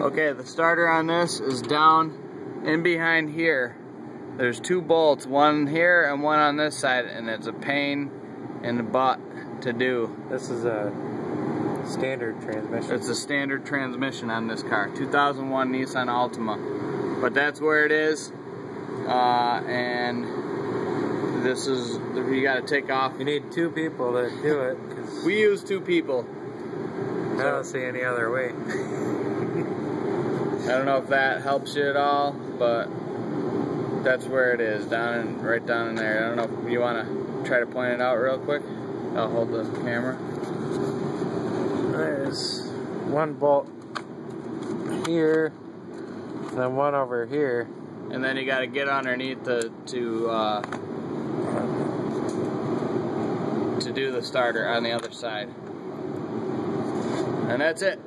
Okay, the starter on this is down in behind here. There's two bolts, one here and one on this side, and it's a pain in the butt to do. This is a standard transmission. It's a standard transmission on this car, 2001 Nissan Altima. But that's where it is, uh, and this is, you gotta take off. You need two people to do it, We use two people. I don't see any other way. I don't know if that helps you at all, but that's where it is, down in, right down in there. I don't know if you want to try to point it out real quick. I'll hold the camera. There's one bolt here, then one over here. And then you got to get underneath the, to uh, to do the starter on the other side. And that's it.